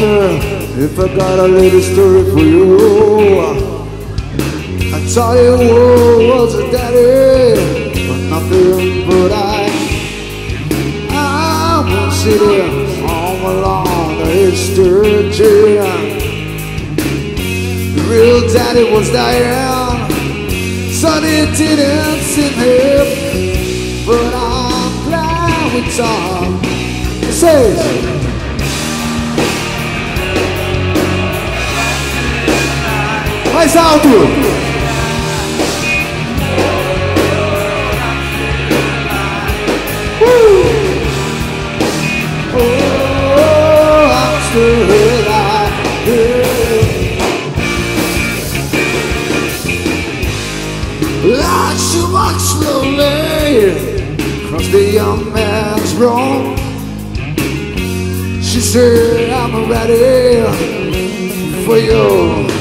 If I got a little story for you, I tell you who was a daddy, but nothing but I. I'm sitting home along the history The real daddy was dying, so they didn't see him, but I'm glad we talked. It walk uh. oh, slowly across the young man's room. She said, I'm ready for you.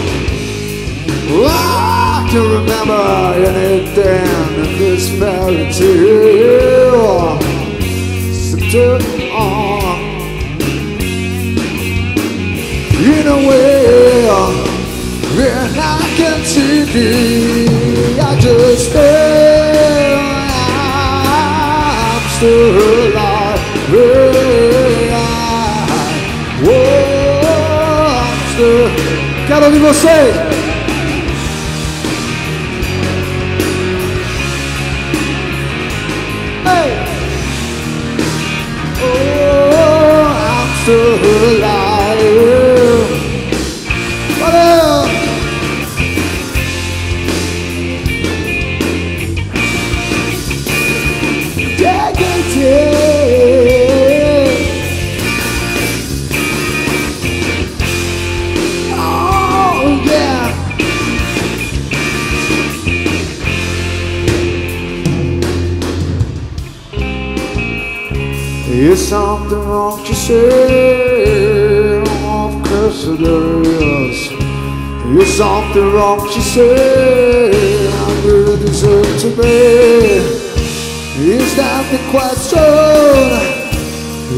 I can remember anything in this fairy tale. Turn on in a way, and I can see thee. I just feel I'm still alive. I'm still. Quero ouvir vocês. Is something wrong to say? Of course there is. Is something wrong to say? I really deserve to be. Is that the question?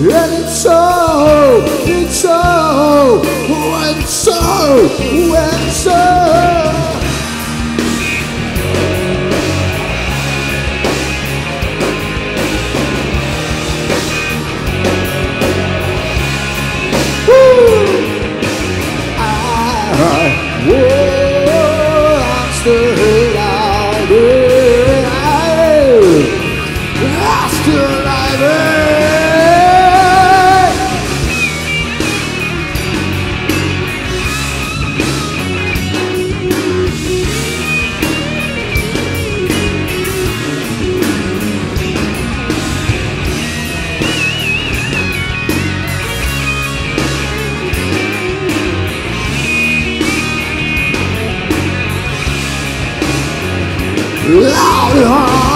And it's so, it's so, and so, and so. Alive. Loud